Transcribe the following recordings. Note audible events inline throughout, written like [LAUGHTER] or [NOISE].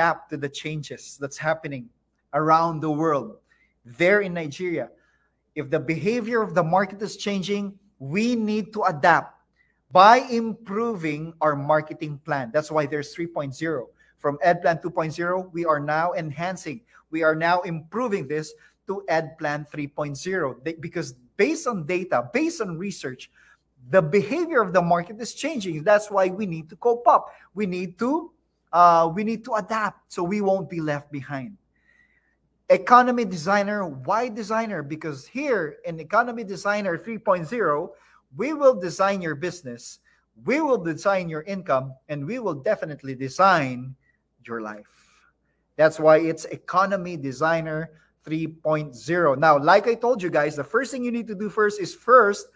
adapt to the changes that's happening around the world. There in Nigeria, if the behavior of the market is changing, we need to adapt by improving our marketing plan. That's why there's 3.0. From Ed Plan 2.0, we are now enhancing, we are now improving this to Ed Plan 3.0 because based on data, based on research, the behavior of the market is changing. That's why we need to cope up. We need to uh, we need to adapt so we won't be left behind. Economy designer, why designer? Because here in Economy Designer 3.0, we will design your business, we will design your income, and we will definitely design your life. That's why it's Economy Designer 3.0. Now, like I told you guys, the first thing you need to do first is first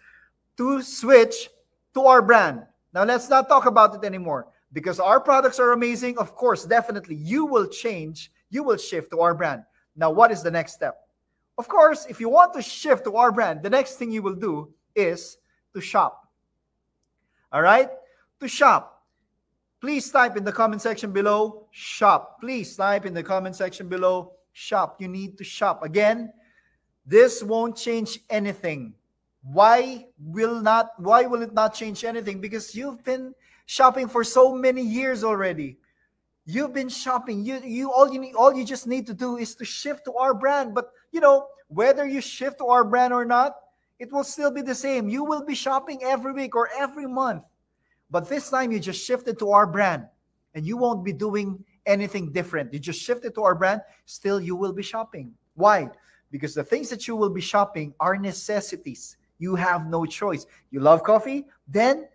to switch to our brand. Now, let's not talk about it anymore because our products are amazing. Of course, definitely you will change, you will shift to our brand. Now, what is the next step? Of course, if you want to shift to our brand, the next thing you will do is to shop. All right? To shop. Please type in the comment section below shop. Please type in the comment section below shop. You need to shop. Again, this won't change anything. Why will not why will it not change anything? Because you've been shopping for so many years already. You've been shopping. You you all you need all you just need to do is to shift to our brand. But you know, whether you shift to our brand or not, it will still be the same. You will be shopping every week or every month. But this time you just shifted to our brand and you won't be doing anything different. You just shifted to our brand, still you will be shopping. Why? Because the things that you will be shopping are necessities. You have no choice. You love coffee, then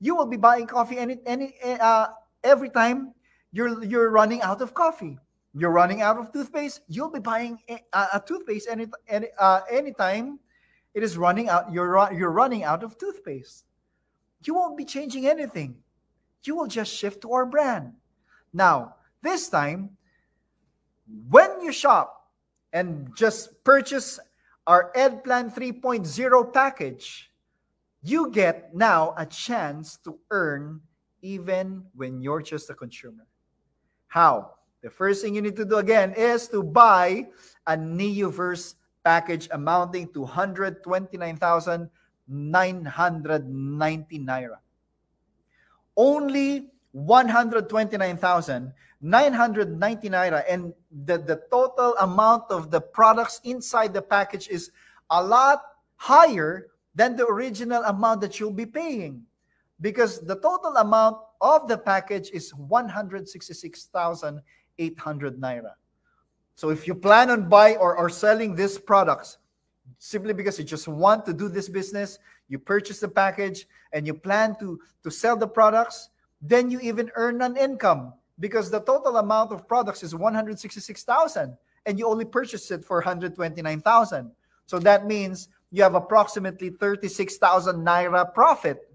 you will be buying coffee any any uh, every time you're you're running out of coffee. You're running out of toothpaste. You'll be buying a, a toothpaste any any uh, anytime it is running out. You're you're running out of toothpaste. You won't be changing anything. You will just shift to our brand. Now, this time, when you shop and just purchase our EdPlan 3.0 package, you get now a chance to earn even when you're just a consumer. How? The first thing you need to do again is to buy a Neoverse package amounting to 129,990 naira. Only 129,990 naira and the, the total amount of the products inside the package is a lot higher than the original amount that you'll be paying because the total amount of the package is 166,800 naira. So if you plan on buy or, or selling these products simply because you just want to do this business, you purchase the package and you plan to, to sell the products, then you even earn an income because the total amount of products is 166,000 and you only purchase it for 129,000. So that means you have approximately 36,000 naira profit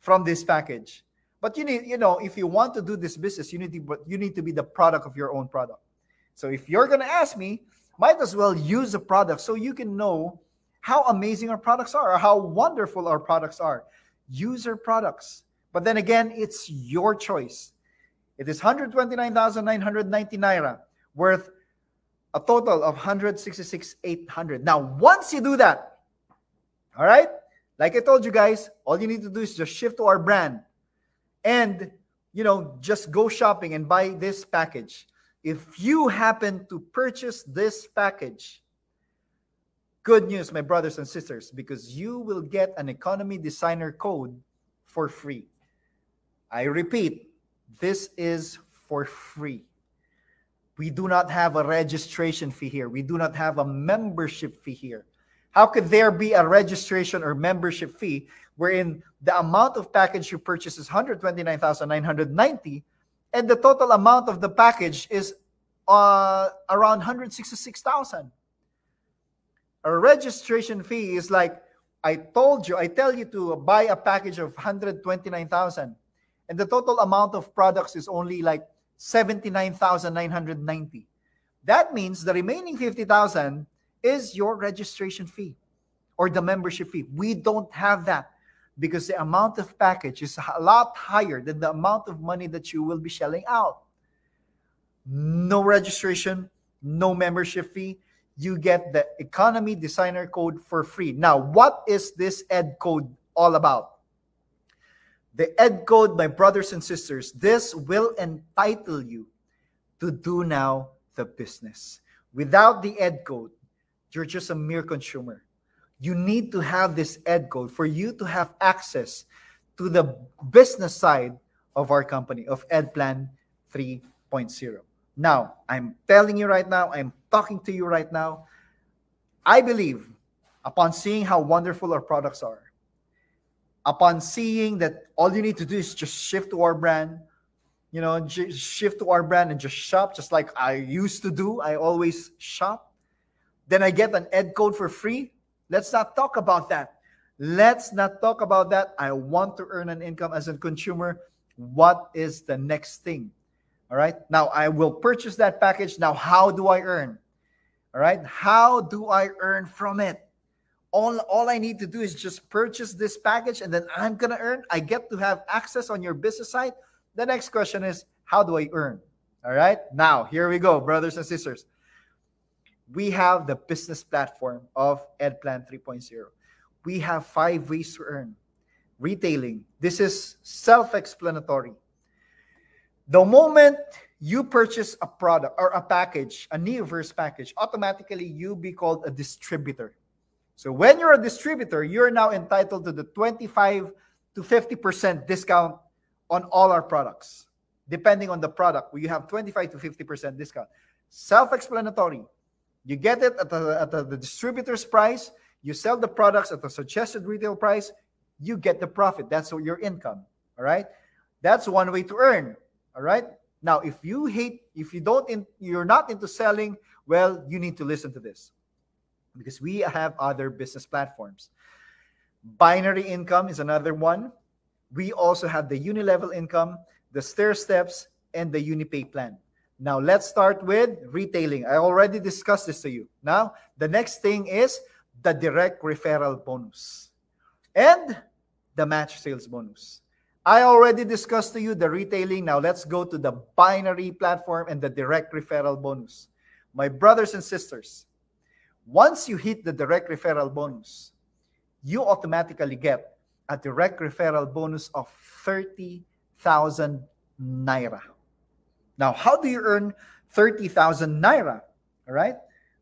from this package. But you need, you know, if you want to do this business, you need to you need to be the product of your own product. So if you're going to ask me, might as well use the product so you can know how amazing our products are or how wonderful our products are. Use our products. But then again, it's your choice. It is 129,990 naira worth a total of 166,800. Now, once you do that, all right, like I told you guys, all you need to do is just shift to our brand and, you know, just go shopping and buy this package. If you happen to purchase this package, good news, my brothers and sisters, because you will get an economy designer code for free. I repeat, this is for free. We do not have a registration fee here. We do not have a membership fee here. How could there be a registration or membership fee wherein the amount of package you purchase is 129,990 and the total amount of the package is uh, around 166,000? A registration fee is like I told you, I tell you to buy a package of 129,000 and the total amount of products is only like 79,990. That means the remaining 50,000 is your registration fee or the membership fee. We don't have that because the amount of package is a lot higher than the amount of money that you will be shelling out. no registration, no membership fee. You get the economy designer code for free. Now, what is this ed code all about? The ed code, my brothers and sisters, this will entitle you to do now the business. Without the ed code, you're just a mere consumer. You need to have this ed code for you to have access to the business side of our company, of EdPlan 3.0. Now, I'm telling you right now, I'm talking to you right now. I believe upon seeing how wonderful our products are, upon seeing that all you need to do is just shift to our brand, you know, shift to our brand and just shop, just like I used to do. I always shop. Then I get an ed code for free. Let's not talk about that. Let's not talk about that. I want to earn an income as a consumer. What is the next thing? All right. Now I will purchase that package. Now, how do I earn? All right. How do I earn from it? All, all I need to do is just purchase this package and then I'm going to earn. I get to have access on your business site. The next question is, how do I earn? All right. Now, here we go, brothers and sisters. We have the business platform of EdPlan 3.0. We have five ways to earn. Retailing. This is self explanatory. The moment you purchase a product or a package, a Neoverse package, automatically you be called a distributor. So when you're a distributor, you're now entitled to the 25 to 50% discount on all our products. Depending on the product, you have 25 to 50% discount. Self-explanatory. You get it at, the, at the, the distributor's price. You sell the products at the suggested retail price. You get the profit. That's your income. All right. That's one way to earn. All right. Now, if you hate, if you don't, in, you're not into selling, well, you need to listen to this because we have other business platforms. Binary income is another one. We also have the uni-level income, the stair steps, and the UniPay plan. Now, let's start with retailing. I already discussed this to you. Now, the next thing is the direct referral bonus and the match sales bonus. I already discussed to you the retailing. Now let's go to the binary platform and the direct referral bonus. My brothers and sisters, once you hit the direct referral bonus, you automatically get a direct referral bonus of 30,000 naira. Now, how do you earn 30,000 naira? All right.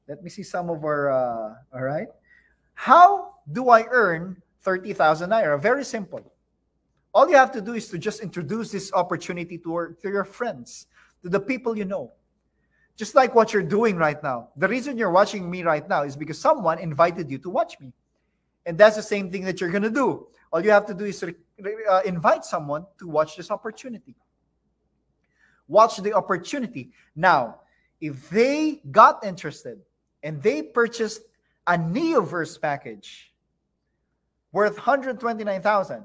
Let me see some of our, uh, all right. How do I earn 30,000 naira? Very simple all you have to do is to just introduce this opportunity to, to your friends, to the people you know. Just like what you're doing right now. The reason you're watching me right now is because someone invited you to watch me. And that's the same thing that you're going to do. All you have to do is uh, invite someone to watch this opportunity. Watch the opportunity. Now, if they got interested and they purchased a Neoverse package worth 129,000,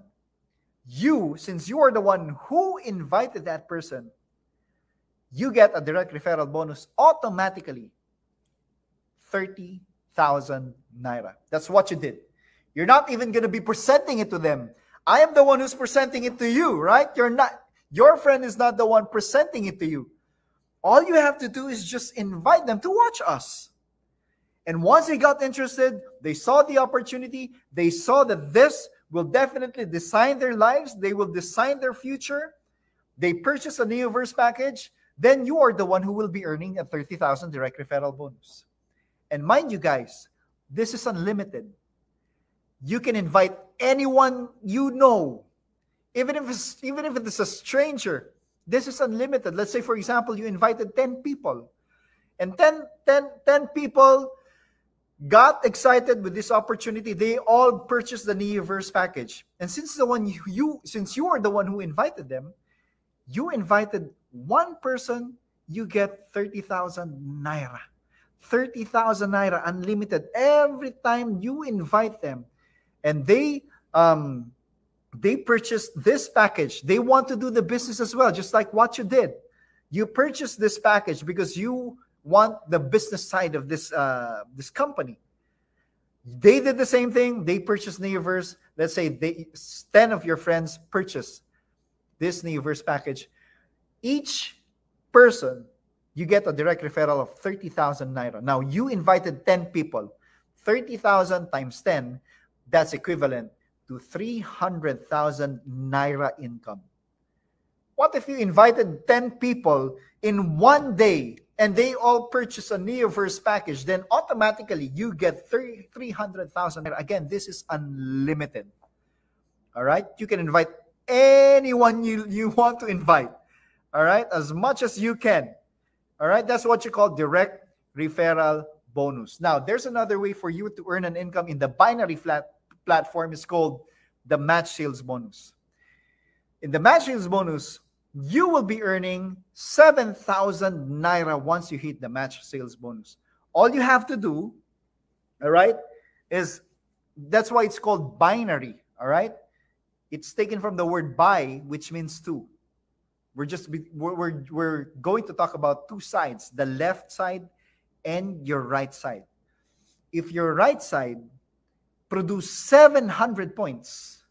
you, since you are the one who invited that person, you get a direct referral bonus automatically 30,000 naira. That's what you did. You're not even going to be presenting it to them. I am the one who's presenting it to you, right? You're not, your friend is not the one presenting it to you. All you have to do is just invite them to watch us. And once they got interested, they saw the opportunity, they saw that this will definitely design their lives, they will design their future. They purchase a Neoverse package, then you are the one who will be earning a 30,000 direct referral bonus. And mind you guys, this is unlimited. You can invite anyone you know, even if it's even if it is a stranger. This is unlimited. Let's say, for example, you invited 10 people, and 10, 10, 10 people got excited with this opportunity. They all purchased the Neoverse package. And since the one you, you since you are the one who invited them, you invited one person, you get 30,000 naira. 30,000 naira unlimited every time you invite them. And they um they purchased this package. They want to do the business as well, just like what you did. You purchased this package because you want the business side of this uh, this company. They did the same thing. They purchased Neoverse. Let's say they 10 of your friends purchase this Neoverse package. Each person you get a direct referral of 30,000 naira. Now, you invited 10 people. 30,000 times 10, that's equivalent to 300,000 naira income. What if you invited 10 people in one day and they all purchase a Neoverse package? Then automatically you get 300,000 naira. Again, this is unlimited. All right? You can invite anyone you, you want to invite. All right? As much as you can. All right? That's what you call direct referral bonus. Now, there's another way for you to earn an income in the binary flat platform is called the match sales bonus. In the match sales bonus, you will be earning 7,000 naira once you hit the match sales bonus. All you have to do, all right, is that's why it's called binary, all right? It's taken from the word buy, which means two. We're just we're, we're, we're going to talk about two sides, the left side and your right side. If your right side produce 700 points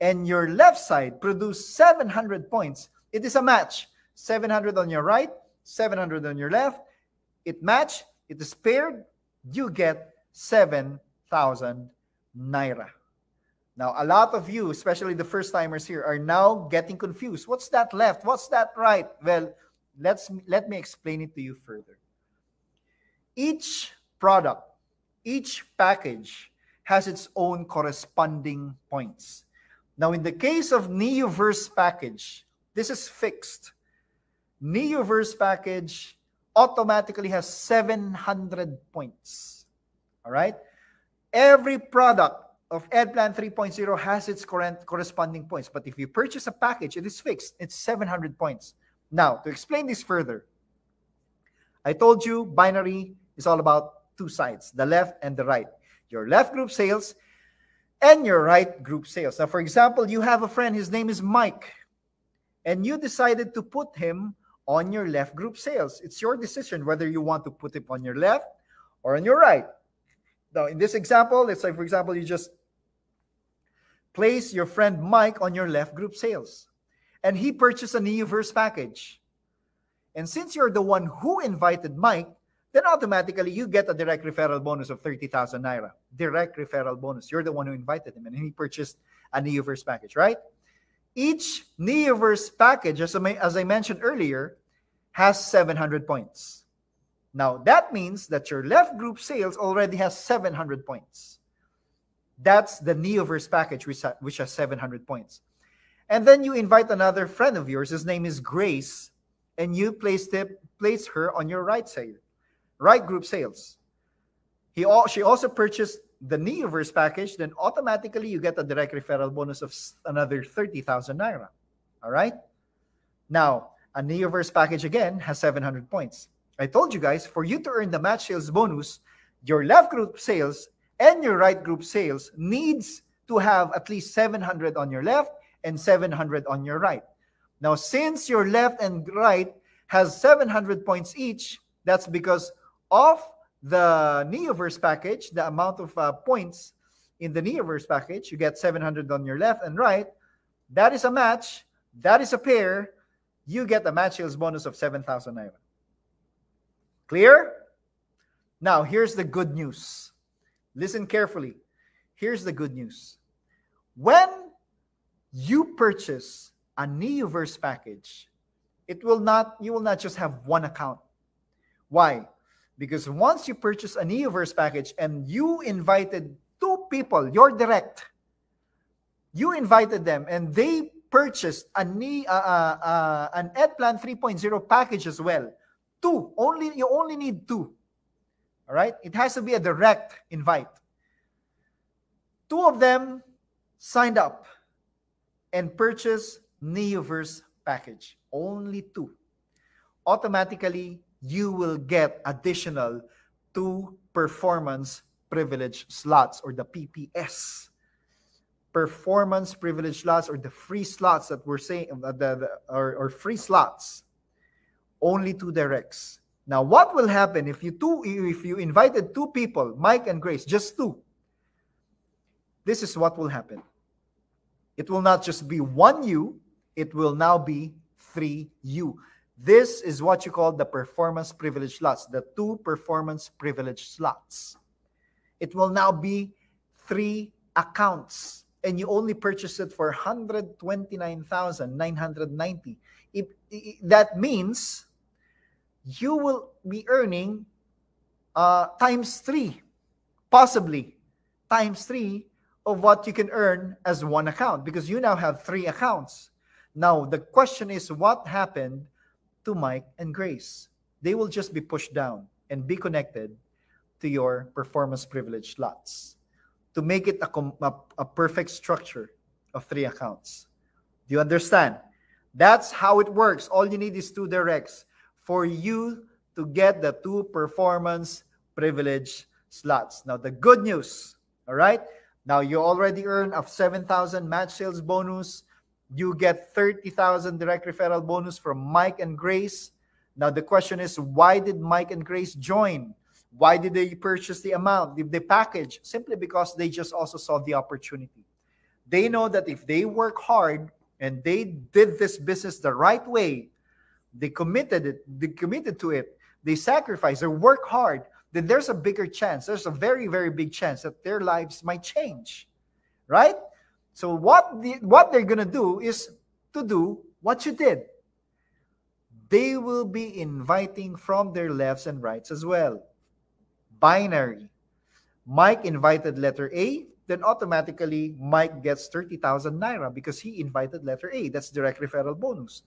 and your left side produce 700 points, it is a match. 700 on your right, 700 on your left. It match, it is paired, you get 7,000 naira. Now, a lot of you, especially the first timers here, are now getting confused. What's that left? What's that right? Well, let's let me explain it to you further. Each product, each package has its own corresponding points. Now, in the case of Neoverse package, this is fixed. Neoverse package automatically has 700 points. All right? Every product of EdPlan 3.0 has its current corresponding points. But if you purchase a package, it is fixed. It's 700 points. Now, to explain this further, I told you binary is all about two sides, the left and the right. Your left group sales and your right group sales. Now, for example, you have a friend, his name is Mike, and you decided to put him on your left group sales. It's your decision whether you want to put him on your left or on your right. Now, in this example, let's say, for example, you just place your friend Mike on your left group sales, and he purchased a Neoverse package. And since you're the one who invited Mike, then automatically you get a direct referral bonus of 30,000 naira. Direct referral bonus. You're the one who invited him and he purchased a Neoverse package, right? Each Neoverse package, as I, as I mentioned earlier, has 700 points. Now, that means that your left group sales already has 700 points. That's the Neoverse package, which, which has 700 points. And then you invite another friend of yours, his name is Grace, and you place, the, place her on your right side right group sales. He all, she also purchased the Neoverse package, then automatically you get a direct referral bonus of another 30,000 naira. All right? Now, a Neoverse package again has 700 points. I told you guys, for you to earn the match sales bonus, your left group sales and your right group sales needs to have at least 700 on your left and 700 on your right. Now, since your left and right has 700 points each, that's because of the Neoverse package, the amount of uh, points in the Neoverse package, you get 700 on your left and right. That is a match. That is a pair. You get a match sales bonus of 7,000 naira. Clear? Now, here's the good news. Listen carefully. Here's the good news. When you purchase a Neoverse package, it will not, you will not just have one account. Why? Because once you purchase a Neoverse package and you invited two people, you're direct, you invited them and they purchased a, uh, uh, uh, an EdPlan 3.0 package as well. Two, only you only need two. All right, it has to be a direct invite. Two of them signed up and purchased Neoverse package. Only two. Automatically, you will get additional two performance privilege slots or the PPS. Performance privilege slots or the free slots that we're saying, uh, the, the, or, or free slots. Only two directs. Now, what will happen if you two, if you invited two people, Mike and Grace, just two? This is what will happen. It will not just be one you, it will now be three you This is what you call the performance privilege slots, the two performance privilege slots. It will now be three accounts, and you only purchase it for 129,990. If, that means you will be earning uh, times three, possibly times three of what you can earn as one account because you now have three accounts. Now, the question is what happened to Mike and Grace? They will just be pushed down and be connected to your performance privilege slots to make it a, a, a perfect structure of three accounts. Do you understand? That's how it works. All you need is two directs for you to get the two performance privilege slots. Now, the good news, all right? Now, you already earn a 7,000 match sales bonus. You get 30,000 direct referral bonus from Mike and Grace. Now, the question is, why did Mike and Grace join? Why did they purchase the amount? the, they package? Simply because they just also saw the opportunity. They know that if they work hard and they did this business the right way, they committed it, they committed to it, they sacrificed, they work hard, then there's a bigger chance. There's a very, very big chance that their lives might change. Right? So what the, what they're gonna do is to do what you did. They will be inviting from their lefts and rights as well binary. Mike invited letter A, then automatically Mike gets 30,000 naira because he invited letter A. That's direct referral bonus.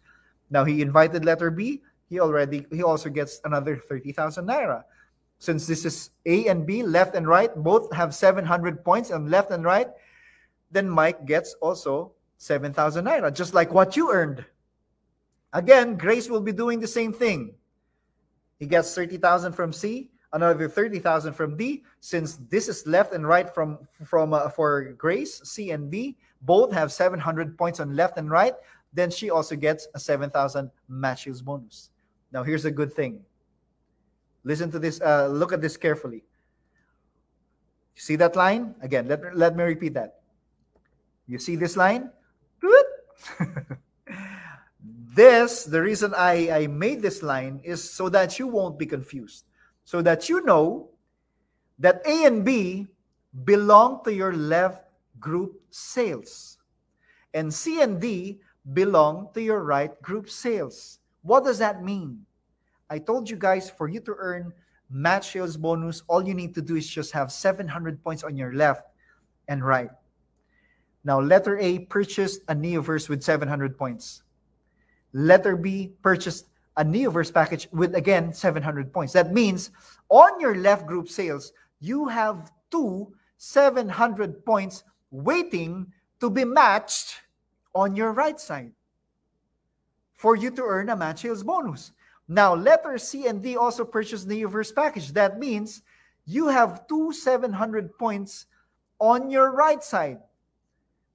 Now he invited letter B, he already he also gets another 30,000 naira. Since this is A and B, left and right, both have 700 points and left and right, then Mike gets also 7,000 naira, just like what you earned. Again, Grace will be doing the same thing. He gets 30,000 from C, another 30,000 from D. Since this is left and right from from uh, for Grace, C and B both have 700 points on left and right, then she also gets a 7,000 matches bonus. Now here's a good thing. Listen to this, uh, look at this carefully. See that line? Again, let, let me repeat that. You see this line? [LAUGHS] this, the reason I, I made this line is so that you won't be confused so that you know that A and B belong to your left group sales, and C and D belong to your right group sales. What does that mean? I told you guys for you to earn match sales bonus, all you need to do is just have 700 points on your left and right. Now, letter A purchased a Neoverse with 700 points. Letter B purchased a Neoverse package with again 700 points. That means on your left group sales, you have two 700 points waiting to be matched on your right side for you to earn a match sales bonus. Now, letter C and D also purchased the Neoverse package. That means you have two 700 points on your right side.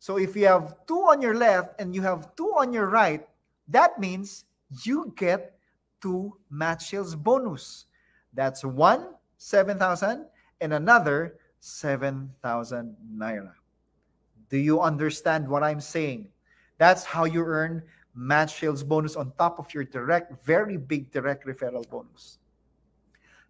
So if you have two on your left and you have two on your right, that means you get two match sales bonus. That's one 7,000 and another 7,000 naira. Do you understand what I'm saying? That's how you earn match sales bonus on top of your direct, very big direct referral bonus.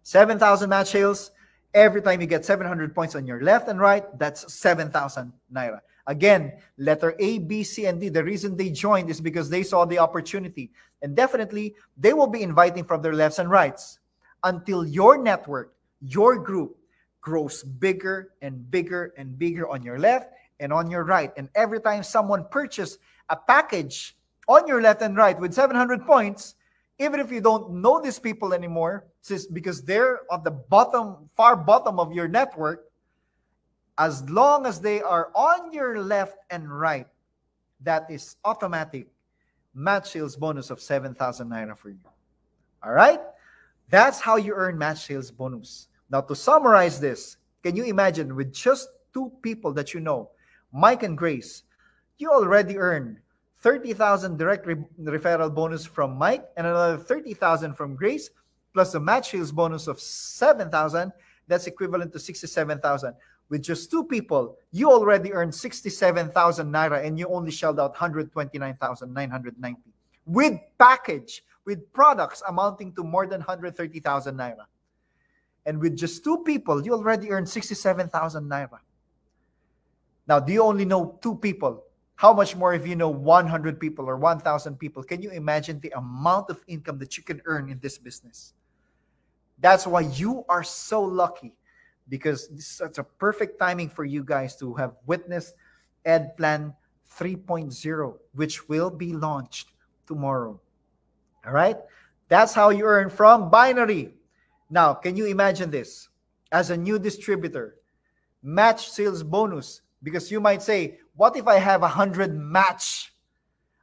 7,000 match sales. Every time you get 700 points on your left and right, that's 7,000 naira. Again, letter A, B, C, and D. The reason they joined is because they saw the opportunity. And definitely, they will be inviting from their lefts and rights until your network, your group, grows bigger and bigger and bigger on your left and on your right. And every time someone purchases a package on your left and right with 700 points, even if you don't know these people anymore, since because they're on the bottom, far bottom of your network, as long as they are on your left and right, that is automatic match sales bonus of 7,000 naira for you. All right? That's how you earn match sales bonus. Now, to summarize this, can you imagine with just two people that you know, Mike and Grace, you already earned 30,000 direct re- referral bonus from Mike and another 30,000 from Grace, plus a match sales bonus of 7,000. That's equivalent to 67,000 with just two people, you already earned 67,000 naira and you only shelled out 129,990 with package, with products amounting to more than 130,000 naira. And with just two people, you already earn 67,000 naira. Now, do you only know two people? How much more if you know 100 people or 1,000 people? Can you imagine the amount of income that you can earn in this business? That's why you are so lucky because this is such a perfect timing for you guys to have witnessed Ed Plan 3.0, which will be launched tomorrow. All right? That's how you earn from binary. Now, can you imagine this? As a new distributor, match sales bonus, because you might say, what if I have 100 match?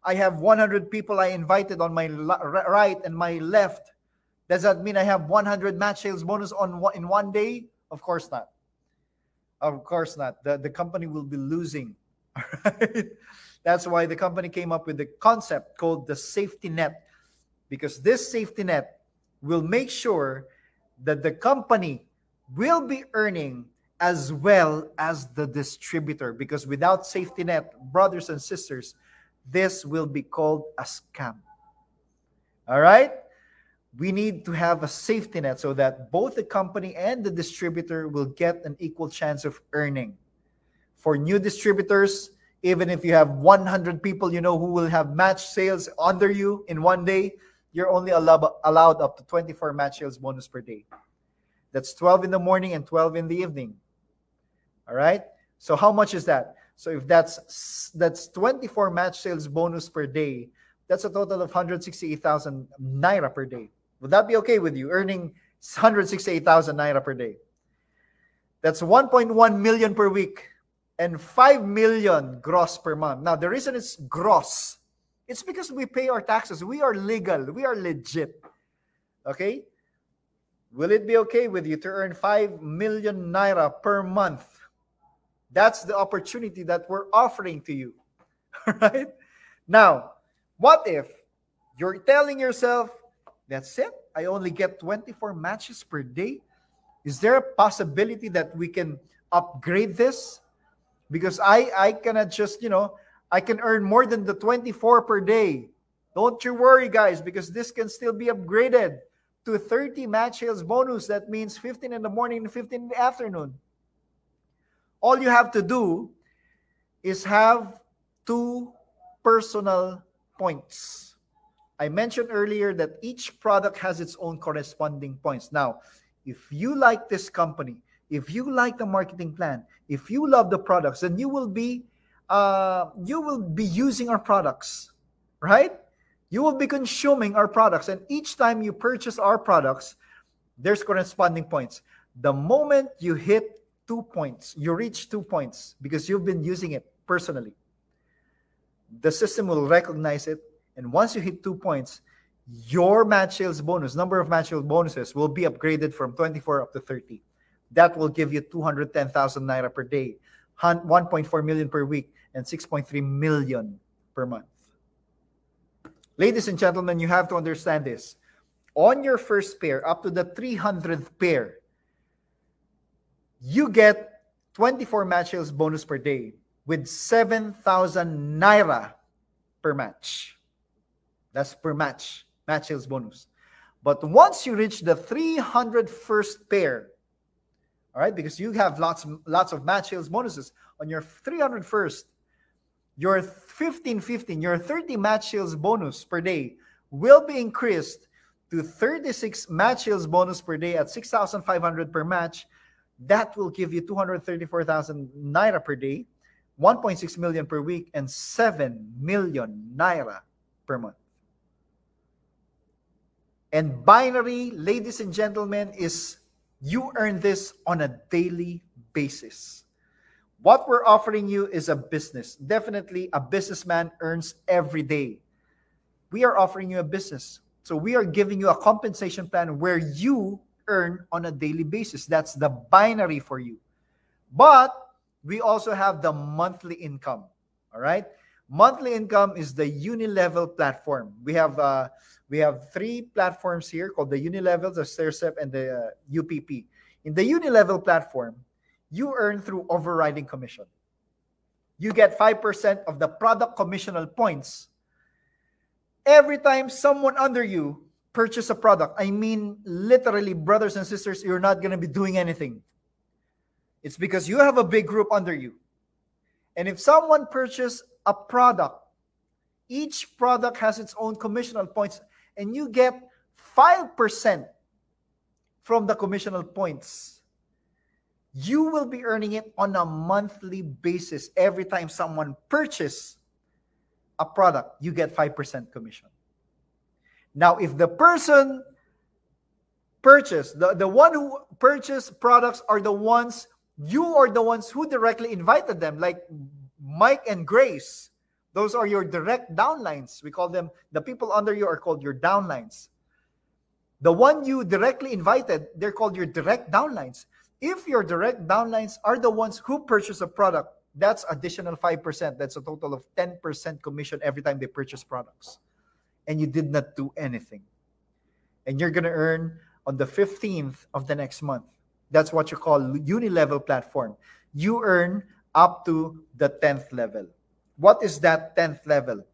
I have 100 people I invited on my right and my left. Does that mean I have 100 match sales bonus on in one day? Of course not. Of course not. The, the company will be losing. [LAUGHS] Right? That's why the company came up with the concept called the safety net, because this safety net will make sure that the company will be earning as well as the distributor. Because without safety net, brothers and sisters, this will be called a scam. All right? We need to have a safety net so that both the company and the distributor will get an equal chance of earning. For new distributors, even if you have 100 people you know who will have match sales under you in one day, you're only allowed, allowed up to 24 match sales bonus per day. That's 12 in the morning and 12 in the evening. All right? So how much is that? So if that's that's 24 match sales bonus per day, that's a total of 168,000 naira per day. Would that be okay with you earning 168,000 naira per day? That's 1.1 million per week and 5 million gross per month. Now, the reason it's gross, it's because we pay our taxes. We are legal, we are legit. Okay? Will it be okay with you to earn 5 million naira per month? That's the opportunity that we're offering to you. [LAUGHS] right? Now, what if you're telling yourself, that's it, I only get 24 matches per day? Is there a possibility that we can upgrade this? Because I I cannot just, you know, I can earn more than the 24 per day. Don't you worry, guys, because this can still be upgraded to 30 match sales bonus. That means 15 in the morning and 15 in the afternoon. All you have to do is have two personal points. I mentioned earlier that each product has its own corresponding points. Now, if you like this company, if you like the marketing plan, if you love the products, then you will be uh, you will be using our products, right? You will be consuming our products, and each time you purchase our products, there's corresponding points. The moment you hit two points, you reach two points because you've been using it personally. The system will recognize it, and once you hit two points, your match sales bonus, number of match sales bonuses, will be upgraded from 24 up to 30. That will give you 210,000 naira per day, 1.4 million per week, and 6.3 million per month. Ladies and gentlemen, you have to understand this. On your first pair, up to the 300th pair, you get 24 match sales bonus per day with 7,000 naira per match. That's per match, match sales bonus. But once you reach the 301st pair, all right, because you have lots, lots of match sales bonuses on your 301st your 15 15, your 30 match sales bonus per day will be increased to 36 match sales bonus per day at 6,500 per match. That will give you 234,000 naira per day, 1.6 million per week, and 7 million naira per month. And binary, ladies and gentlemen, is you earn this on a daily basis. What we're offering you is a business. Definitely, a businessman earns every day. We are offering you a business. So we are giving you a compensation plan where you earn on a daily basis. That's the binary for you. But we also have the monthly income. All right. Monthly income is the Unilevel platform. We have uh, we have three platforms here called the Unilevel, the StairStep, and the uh, UPP. In the Unilevel platform, you earn through overriding commission. You get 5% of the product commissional points Every time someone under you purchase a product, I mean literally brothers and sisters, you're not going to be doing anything. It's because you have a big group under you. And if someone purchase a product, each product has its own commissional points and you get 5% from the commissional points. You will be earning it on a monthly basis. Every time someone purchase a product, you get 5% commission. Now, if the person purchased, the, the one who purchased products are the ones, you are the ones who directly invited them, like Mike and Grace. Those are your direct downlines. We call them, the people under you are called your downlines. The one you directly invited, they're called your direct downlines. If your direct downlines are the ones who purchase a product, that's additional 5%. That's a total of 10% commission every time they purchase products. And you did not do anything. And you're going to earn on the 15th of the next month. That's what you call uni-level platform. You earn up to the 10th level. What is that 10th level?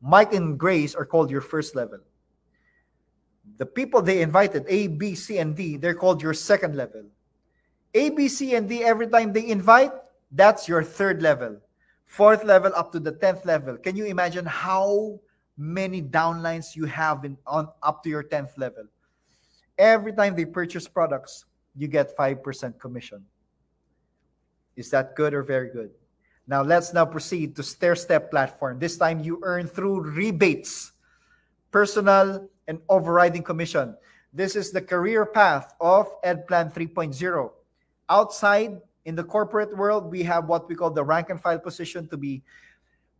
Mike and Grace are called your first level. The people they invited, A, B, C, and D, they're called your second level. A, B, C, and D, every time they invite, that's your third level. Fourth level up to the 10th level. Can you imagine how many downlines you have in on up to your 10th level? Every time they purchase products, you get 5% commission. Is that good or very good? Now let's now proceed to stair step platform. This time you earn through rebates, personal and overriding commission. This is the career path of Ed Plan 3.0. Outside in the corporate world, we have what we call the rank and file position to be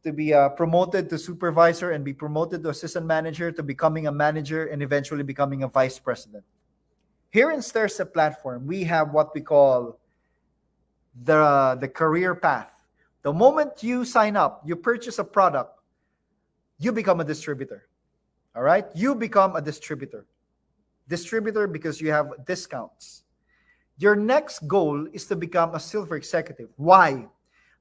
to be uh, promoted to supervisor and be promoted to assistant manager to becoming a manager and eventually becoming a vice president. Here in Stair Step platform, we have what we call the, the career path. The moment you sign up, you purchase a product, you become a distributor. All right? You become a distributor. Distributor because you have discounts. Your next goal is to become a silver executive. Why?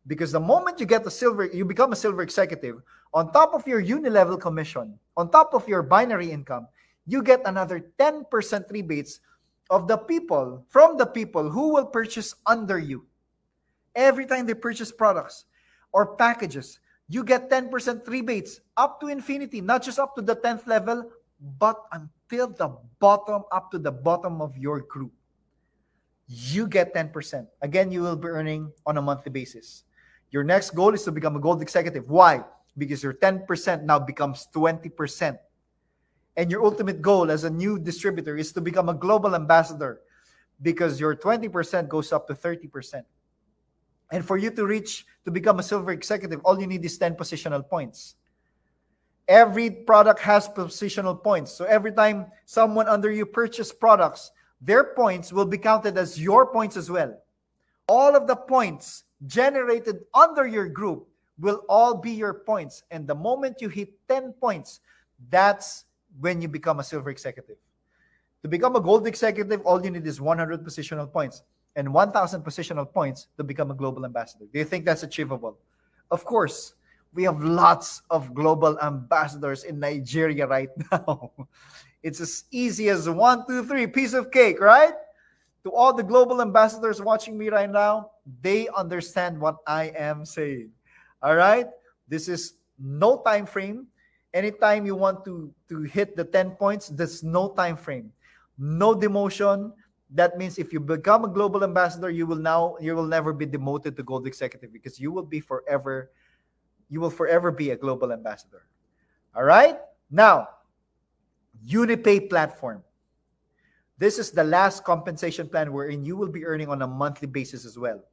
Because the moment you get a silver, you become a silver executive, on top of your uni-level commission, on top of your binary income, you get another 10% rebates of the people, from the people who will purchase under you. Every time they purchase products or packages, you get 10% rebates up to infinity, not just up to the 10th level, but until the bottom, up to the bottom of your group. You get 10%. Again, you will be earning on a monthly basis. Your next goal is to become a gold executive. Why? Because your 10% now becomes 20%. And your ultimate goal as a new distributor is to become a global ambassador because your 20% goes up to 30%. And for you to reach to become a silver executive, all you need is 10 positional points. Every product has positional points. So every time someone under you purchase products, their points will be counted as your points as well. All of the points generated under your group will all be your points. And the moment you hit 10 points, that's when you become a silver executive. To become a gold executive, all you need is 100 positional points and 1,000 positional points to become a global ambassador. Do you think that's achievable? Of course, we have lots of global ambassadors in Nigeria right [LAUGHS] now. it's as easy as one, two, three, piece of cake, right? To all the global ambassadors watching me right now, they understand what I am saying. All right? This is no time frame. Anytime you want to, to hit the 10 points, there's no time frame. No demotion, that means if you become a global ambassador you will now you will never be demoted to gold executive because you will be forever you will forever be a global ambassador. All right? Now unipay platform. This is the last compensation plan wherein you will be earning on a monthly basis as well.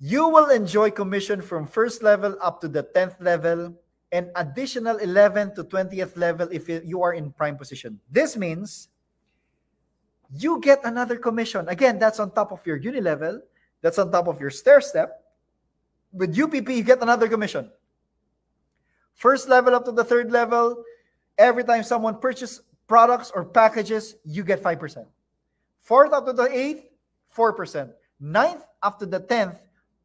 You will enjoy commission from first level up to the 10th level and additional 11th to 20th level if you are in prime position. This means you get another commission. Again, that's on top of your uni level. That's on top of your stair step. With UPP, you get another commission. First level up to the third level, every time someone purchases products or packages, you get 5%. Fourth up to the eighth, 4%. Ninth up to the tenth,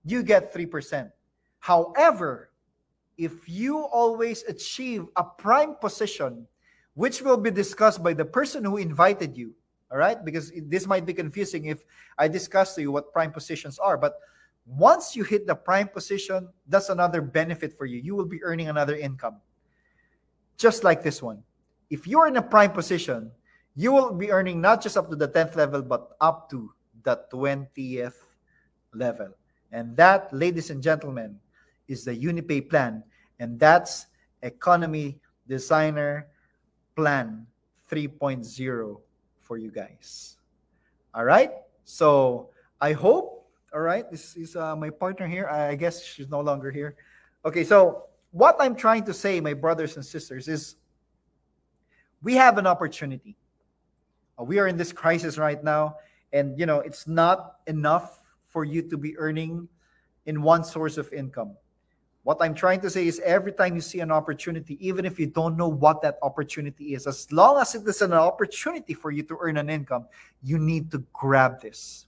you get 3%. However, if you always achieve a prime position, which will be discussed by the person who invited you, all right? Because this might be confusing if I discuss to you what prime positions are, but once you hit the prime position, that's another benefit for you. You will be earning another income. Just like this one. If you're in a prime position, you will be earning not just up to the 10th level, but up to the 20th level. And that, ladies and gentlemen, is the UniPay plan. And that's Economy Designer Plan 3.0 for you guys. All right. So I hope, all right, this is uh, my partner here. I guess she's no longer here. Okay. So what I'm trying to say, my brothers and sisters, is we have an opportunity. Uh, we are in this crisis right now. And, you know, it's not enough for you to be earning in one source of income. What I'm trying to say is every time you see an opportunity, even if you don't know what that opportunity is, as long as it is an opportunity for you to earn an income, you need to grab this.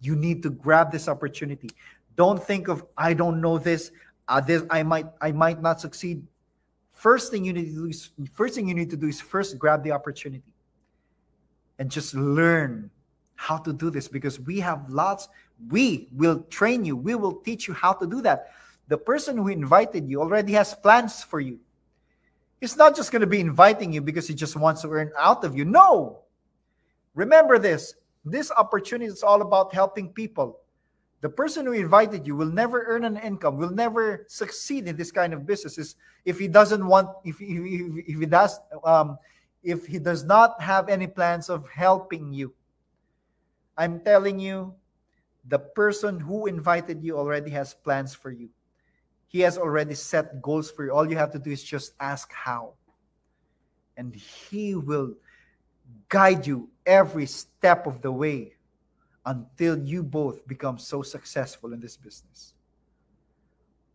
You need to grab this opportunity. Don't think of I don't know this. Uh, this I might I might not succeed. First thing you need to do is first thing you need to do is first grab the opportunity and just learn how to do this because we have lots. We will train you. We will teach you how to do that the person who invited you already has plans for you. He's not just going to be inviting you because he just wants to earn out of you. No. Remember this this opportunity is all about helping people. The person who invited you will never earn an income, will never succeed in this kind of businesses if he doesn't want, if he, if, he does, um, if he does not have any plans of helping you. I'm telling you, the person who invited you already has plans for you. He has already set goals for you. All you have to do is just ask how. And He will guide you every step of the way until you both become so successful in this business.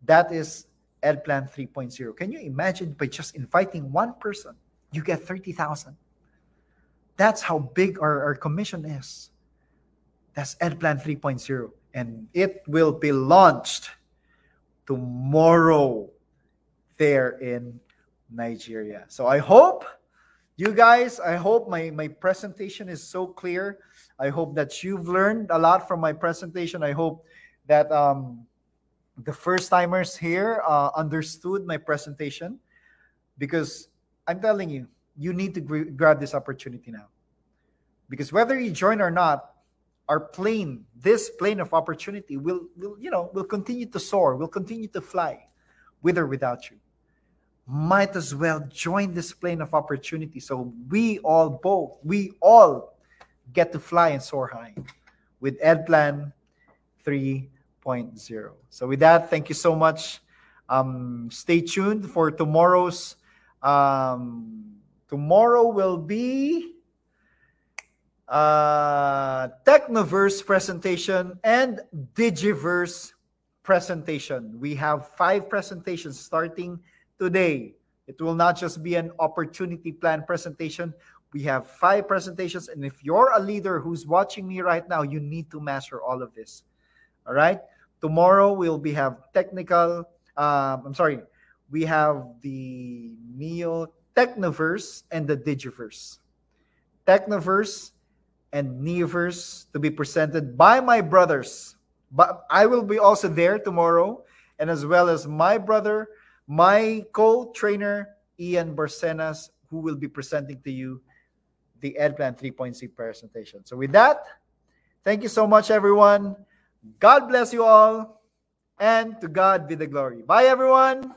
That is Ed Plan 3.0. Can you imagine by just inviting one person, you get 30,000? That's how big our, our commission is. That's Ed Plan 3.0. And it will be launched tomorrow there in Nigeria. So I hope you guys, I hope my, my presentation is so clear. I hope that you've learned a lot from my presentation. I hope that um, the first timers here uh, understood my presentation because I'm telling you, you need to grab this opportunity now. Because whether you join or not, our plane, this plane of opportunity will, will, you know, will continue to soar, will continue to fly with or without you. Might as well join this plane of opportunity so we all both, we all get to fly and soar high with EdPlan 3.0. So with that, thank you so much. Um, stay tuned for tomorrow's um, tomorrow will be uh, Technoverse presentation and Digiverse presentation. We have five presentations starting today. It will not just be an opportunity plan presentation. We have five presentations. And if you're a leader who's watching me right now, you need to master all of this. All right. Tomorrow we'll be have technical. Um, I'm sorry. We have the Neo Technoverse and the Digiverse. Technoverse and Neoverse to be presented by my brothers. But I will be also there tomorrow, and as well as my brother, my co-trainer Ian Barcenas, who will be presenting to you the EdPlan 3.0 presentation. So with that, thank you so much, everyone. God bless you all, and to God be the glory. Bye, everyone.